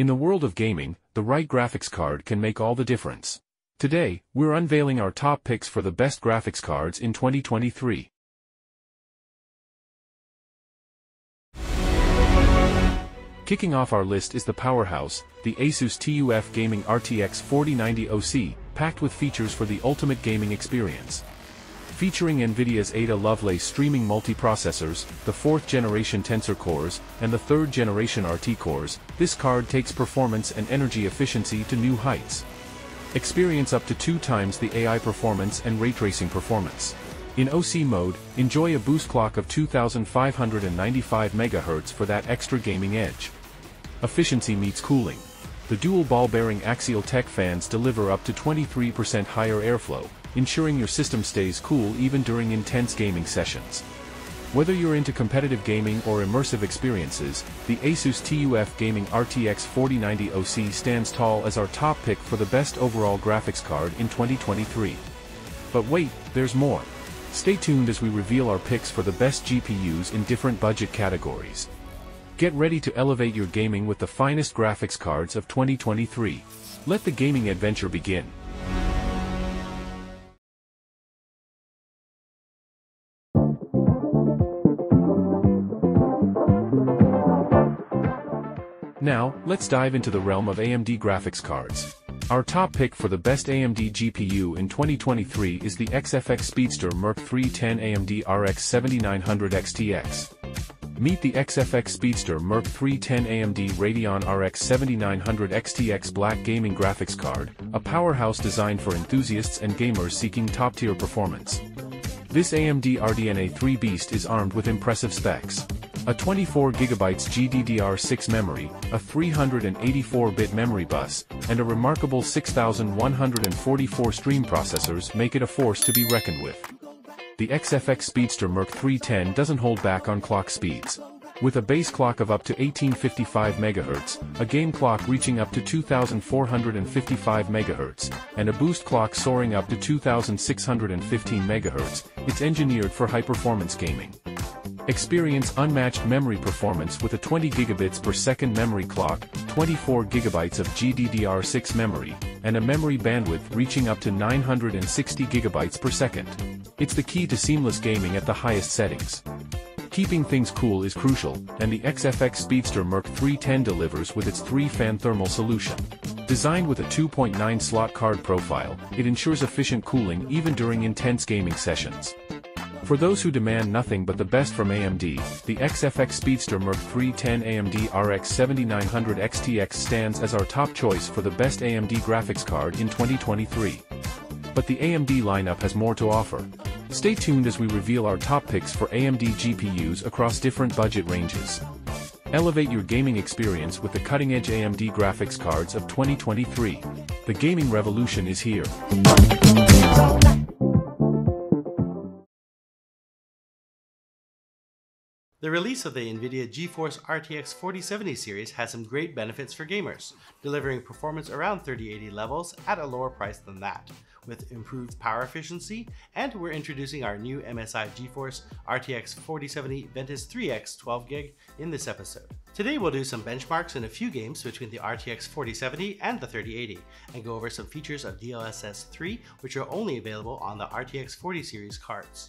In the world of gaming, the right graphics card can make all the difference. Today, we're unveiling our top picks for the best graphics cards in 2023. Kicking off our list is the powerhouse, the Asus TUF Gaming RTX 4090 OC, packed with features for the ultimate gaming experience. Featuring NVIDIA's Ada Lovelace streaming multiprocessors, the 4th generation Tensor cores, and the 3rd generation RT cores, this card takes performance and energy efficiency to new heights. Experience up to two times the AI performance and ray tracing performance. In OC mode, enjoy a boost clock of 2595 MHz for that extra gaming edge. Efficiency meets cooling. The dual ball bearing axial tech fans deliver up to 23% higher airflow, ensuring your system stays cool even during intense gaming sessions. Whether you're into competitive gaming or immersive experiences, the Asus TUF Gaming RTX 4090 OC stands tall as our top pick for the best overall graphics card in 2023. But wait, there's more. Stay tuned as we reveal our picks for the best GPUs in different budget categories. Get ready to elevate your gaming with the finest graphics cards of 2023. Let the gaming adventure begin. Now, let's dive into the realm of AMD graphics cards. Our top pick for the best AMD GPU in 2023 is the XFX Speedster Merc 310 AMD RX 7900 XTX. Meet the XFX Speedster Merc 310 AMD Radeon RX 7900 XTX Black Gaming Graphics Card, a powerhouse designed for enthusiasts and gamers seeking top-tier performance. This AMD RDNA 3 beast is armed with impressive specs. A 24GB GDDR6 memory, a 384-bit memory bus, and a remarkable 6144 stream processors make it a force to be reckoned with the XFX Speedster Merc 310 doesn't hold back on clock speeds. With a base clock of up to 1855 MHz, a game clock reaching up to 2455 MHz, and a boost clock soaring up to 2615 MHz, it's engineered for high-performance gaming. Experience unmatched memory performance with a 20 gigabits per second memory clock, 24 gigabytes of GDDR6 memory, and a memory bandwidth reaching up to 960 gigabytes per second. It's the key to seamless gaming at the highest settings. Keeping things cool is crucial, and the XFX Speedster Merc 310 delivers with its 3-fan thermal solution. Designed with a 2.9 slot card profile, it ensures efficient cooling even during intense gaming sessions. For those who demand nothing but the best from AMD, the XFX Speedster Merc 310 AMD RX 7900 XTX stands as our top choice for the best AMD graphics card in 2023. But the AMD lineup has more to offer. Stay tuned as we reveal our top picks for AMD GPUs across different budget ranges. Elevate your gaming experience with the cutting-edge AMD graphics cards of 2023. The gaming revolution is here. The release of the NVIDIA GeForce RTX 4070 series has some great benefits for gamers, delivering performance around 3080 levels at a lower price than that, with improved power efficiency, and we're introducing our new MSI GeForce RTX 4070 Ventus 3X 12GB in this episode. Today we'll do some benchmarks in a few games between the RTX 4070 and the 3080, and go over some features of DLSS 3 which are only available on the RTX 40 series cards.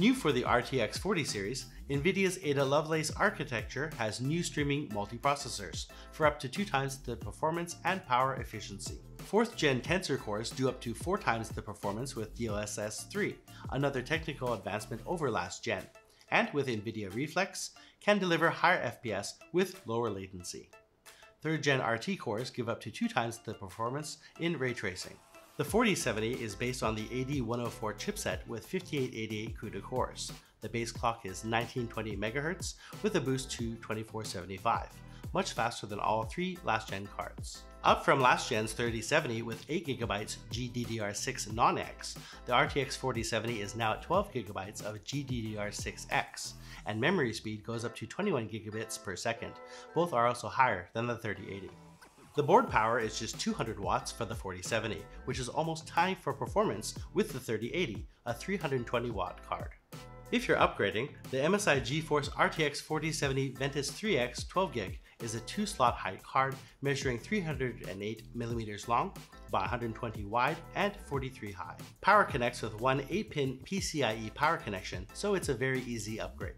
New for the RTX 40 series, NVIDIA's Ada Lovelace architecture has new streaming multiprocessors for up to two times the performance and power efficiency. 4th gen Tensor cores do up to 4 times the performance with DLSS 3, another technical advancement over last gen, and with NVIDIA Reflex, can deliver higher FPS with lower latency. 3rd gen RT cores give up to 2 times the performance in ray tracing. The 4070 is based on the AD104 chipset with 5888 CUDA cores. The base clock is 1920 MHz with a boost to 2475, much faster than all three last-gen cards. Up from last gen's 3070 with 8GB GDDR6 non-X, the RTX 4070 is now at 12GB of GDDR6X, and memory speed goes up to 21 gigabits per second. Both are also higher than the 3080. The board power is just 200 watts for the 4070, which is almost tied for performance with the 3080, a 320 watt card. If you're upgrading, the MSI GeForce RTX 4070 Ventus 3X 12GB is a two slot height card measuring 308mm long by 120 wide and 43 high. Power connects with one 8 pin PCIe power connection, so it's a very easy upgrade.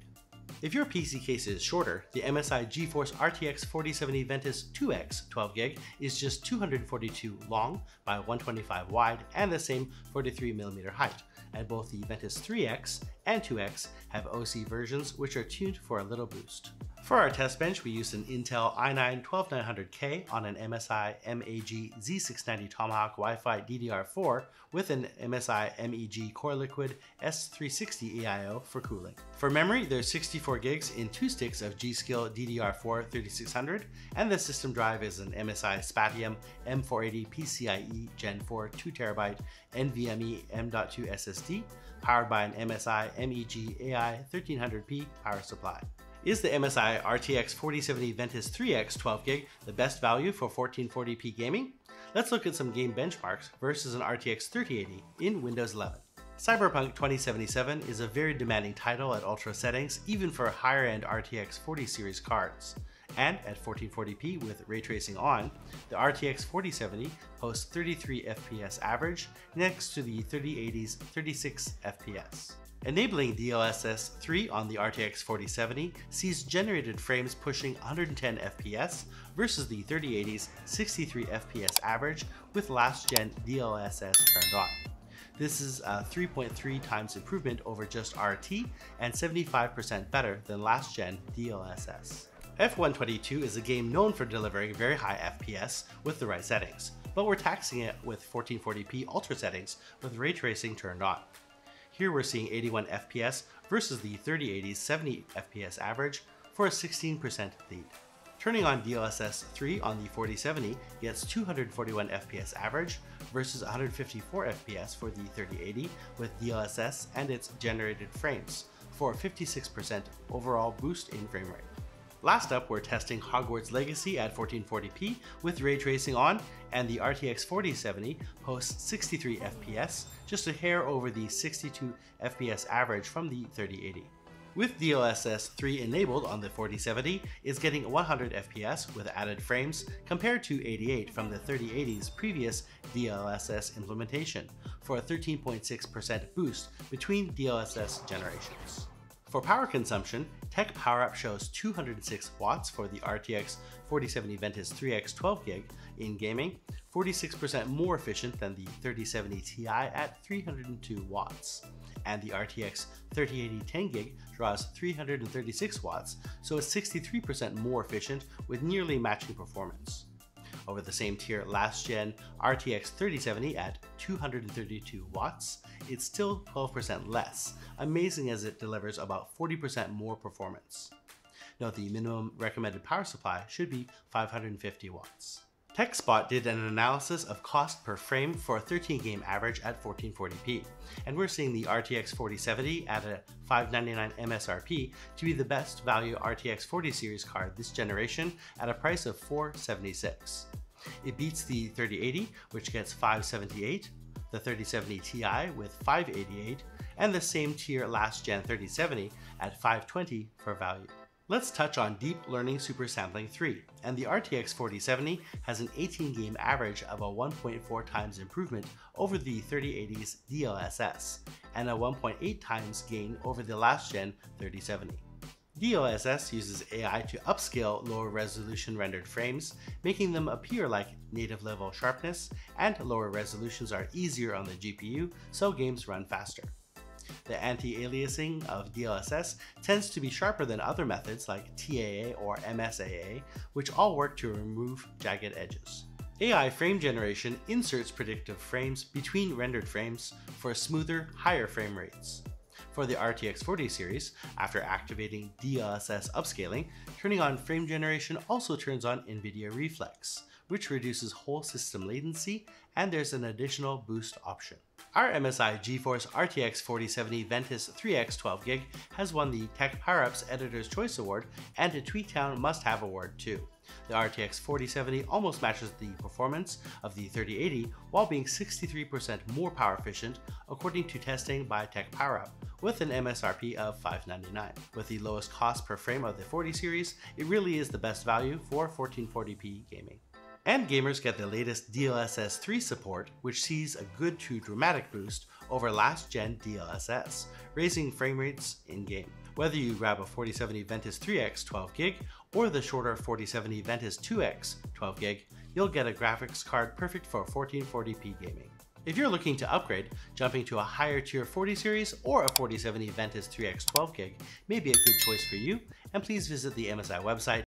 If your PC case is shorter, the MSI GeForce RTX 4070 Ventus 2X 12GB is just 242 long by 125 wide and the same 43mm height, and both the Ventus 3X and 2X have OC versions which are tuned for a little boost. For our test bench, we used an Intel i9-12900K on an MSI MAG Z690 Tomahawk Wi-Fi DDR4 with an MSI MEG Core Liquid S360 AIO for cooling. For memory, there's 64 gigs in two sticks of G.Skill DDR4 3600, and the system drive is an MSI Spatium M480 PCIe Gen 4 2TB NVMe M.2 SSD, powered by an MSI MEG AI 1300P power supply. Is the MSI RTX 4070 Ventus 3X 12GB the best value for 1440p gaming? Let's look at some game benchmarks versus an RTX 3080 in Windows 11. Cyberpunk 2077 is a very demanding title at ultra settings, even for higher-end RTX 40 series cards. And at 1440p with ray tracing on, the RTX 4070 posts 33 FPS average next to the 3080's 36 FPS. Enabling DLSS 3 on the RTX 4070 sees generated frames pushing 110 FPS versus the 3080's 63 FPS average with last gen DLSS turned on. This is a 3.3 times improvement over just RT and 75% better than last gen DLSS. F1 22 is a game known for delivering very high FPS with the right settings, but we're taxing it with 1440p ultra settings with ray tracing turned on. Here we're seeing 81 FPS versus the 3080's 70 FPS average for a 16% lead. Turning on DLSS 3 on the 4070 gets 241 FPS average versus 154 FPS for the 3080 with DLSS and its generated frames for a 56% overall boost in frame rate. Last up, we're testing Hogwarts Legacy at 1440p with ray tracing on, and the RTX 4070 posts 63 FPS, just a hair over the 62 FPS average from the 3080. With DLSS 3 enabled on the 4070, it's getting 100 FPS with added frames compared to 88 from the 3080's previous DLSS implementation, for a 13.6% boost between DLSS generations. For power consumption, Tech PowerUp shows 206 watts for the RTX 4070 Ventus 3X 12GB in gaming, 46% more efficient than the 3070 Ti at 302 watts. And the RTX 3080 10GB draws 336 watts, so it's 63% more efficient with nearly matching performance over the same tier last gen RTX 3070 at 232 watts, it's still 12% less, amazing as it delivers about 40% more performance. Note the minimum recommended power supply should be 550 watts. TechSpot did an analysis of cost per frame for a 13 game average at 1440p, and we're seeing the RTX 4070 at a 599 MSRP to be the best value RTX 40 series card this generation at a price of 476. It beats the 3080, which gets 578, the 3070 Ti with 588, and the same tier last gen 3070 at 520 for value. Let's touch on Deep Learning Super Sampling 3, and the RTX 4070 has an 18 game average of a 1.4 times improvement over the 3080's DLSS, and a 1.8 times gain over the last gen 3070. DLSS uses AI to upscale lower resolution rendered frames, making them appear like native level sharpness, and lower resolutions are easier on the GPU, so games run faster. The anti-aliasing of DLSS tends to be sharper than other methods like TAA or MSAA, which all work to remove jagged edges. AI frame generation inserts predictive frames between rendered frames for smoother, higher frame rates. For the RTX 40 series, after activating DLSS upscaling, turning on frame generation also turns on NVIDIA Reflex, which reduces whole system latency, and there's an additional boost option. Our MSI GeForce RTX 4070 Ventus 3X 12GB has won the Tech PowerUps Editor's Choice Award and a Tweaktown Must Have Award too. The RTX 4070 almost matches the performance of the 3080 while being 63% more power efficient according to testing by TechPowerUp with an MSRP of 599. With the lowest cost per frame of the 40 series, it really is the best value for 1440p gaming. And gamers get the latest DLSS 3 support, which sees a good to dramatic boost over last gen DLSS, raising frame rates in game. Whether you grab a 4070 Ventus 3X 12GB or the shorter 4070 Ventus 2X 12GB, you'll get a graphics card perfect for 1440p gaming. If you're looking to upgrade, jumping to a higher tier 40 series or a 4070 Ventus 3X 12GB may be a good choice for you, and please visit the MSI website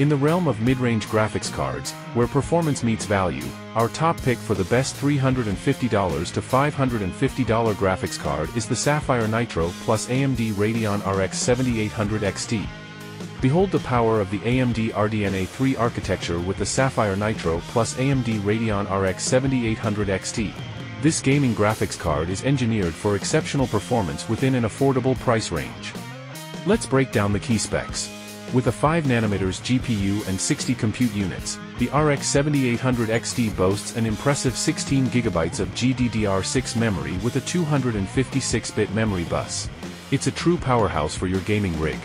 In the realm of mid-range graphics cards, where performance meets value, our top pick for the best $350 to $550 graphics card is the Sapphire Nitro plus AMD Radeon RX 7800 XT. Behold the power of the AMD RDNA 3 architecture with the Sapphire Nitro plus AMD Radeon RX 7800 XT. This gaming graphics card is engineered for exceptional performance within an affordable price range. Let's break down the key specs. With a 5nm GPU and 60 compute units, the RX 7800 XT boasts an impressive 16GB of GDDR6 memory with a 256-bit memory bus. It's a true powerhouse for your gaming rig.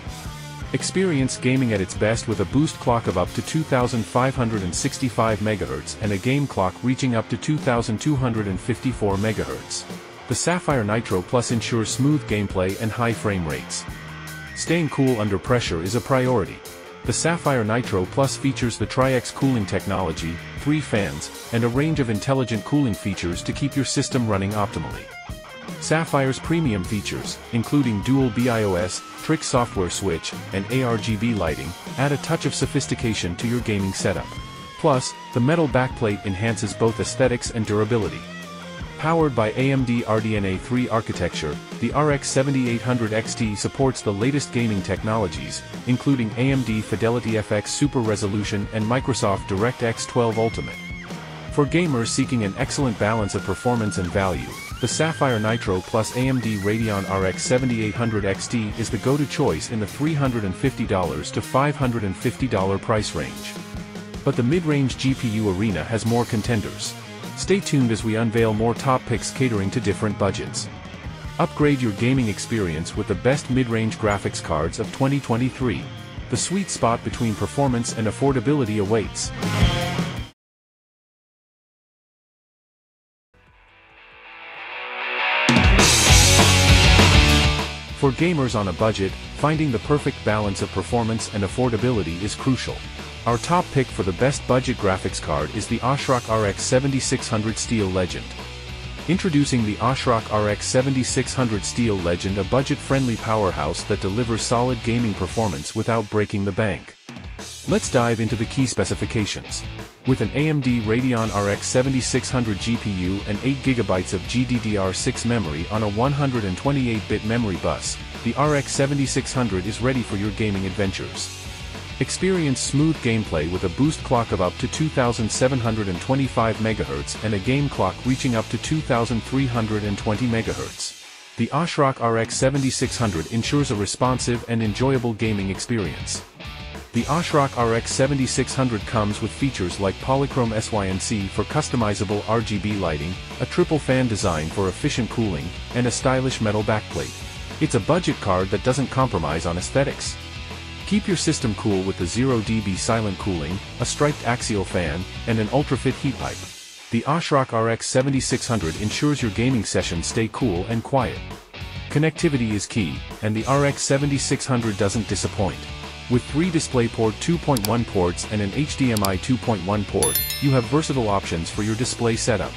Experience gaming at its best with a boost clock of up to 2565 MHz and a game clock reaching up to 2254 MHz. The Sapphire Nitro Plus ensures smooth gameplay and high frame rates. Staying cool under pressure is a priority. The Sapphire Nitro Plus features the Tri-X cooling technology, three fans, and a range of intelligent cooling features to keep your system running optimally. Sapphire's premium features, including dual BIOS, TriXX software switch, and ARGB lighting, add a touch of sophistication to your gaming setup. Plus, the metal backplate enhances both aesthetics and durability. Powered by AMD RDNA 3 architecture, the RX 7800 XT supports the latest gaming technologies, including AMD Fidelity FX Super Resolution and Microsoft DirectX 12 Ultimate. For gamers seeking an excellent balance of performance and value, the Sapphire Nitro plus AMD Radeon RX 7800 XT is the go-to choice in the $350 to $550 price range. But the mid-range GPU arena has more contenders. Stay tuned as we unveil more top picks catering to different budgets. Upgrade your gaming experience with the best mid-range graphics cards of 2023. The sweet spot between performance and affordability awaits. For gamers on a budget, finding the perfect balance of performance and affordability is crucial. Our top pick for the best budget graphics card is the ASRock RX 7600 Steel Legend. Introducing the ASRock RX 7600 Steel Legend a budget-friendly powerhouse that delivers solid gaming performance without breaking the bank. Let's dive into the key specifications. With an AMD Radeon RX 7600 GPU and 8GB of GDDR6 memory on a 128-bit memory bus, the RX 7600 is ready for your gaming adventures. Experience smooth gameplay with a boost clock of up to 2725 MHz and a game clock reaching up to 2320 MHz. The ASRock RX 7600 ensures a responsive and enjoyable gaming experience. The ASRock RX 7600 comes with features like Polychrome SYNC for customizable RGB lighting, a triple fan design for efficient cooling, and a stylish metal backplate. It's a budget card that doesn't compromise on aesthetics. Keep your system cool with the 0dB silent cooling, a striped axial fan, and an ultra-fit heat pipe. The ASRock RX 7600 ensures your gaming sessions stay cool and quiet. Connectivity is key, and the RX 7600 doesn't disappoint. With three DisplayPort 2.1 ports and an HDMI 2.1 port, you have versatile options for your display setup.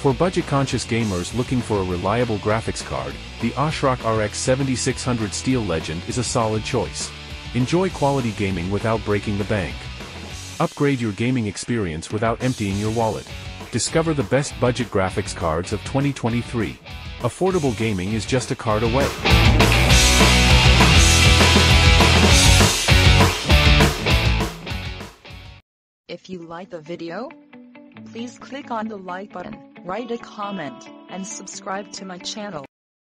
For budget-conscious gamers looking for a reliable graphics card, the ASRock RX 7600 Steel Legend is a solid choice. Enjoy quality gaming without breaking the bank. Upgrade your gaming experience without emptying your wallet. Discover the best budget graphics cards of 2023. Affordable gaming is just a card away. If you like the video, please click on the like button, write a comment, and subscribe to my channel.